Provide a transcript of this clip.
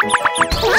What?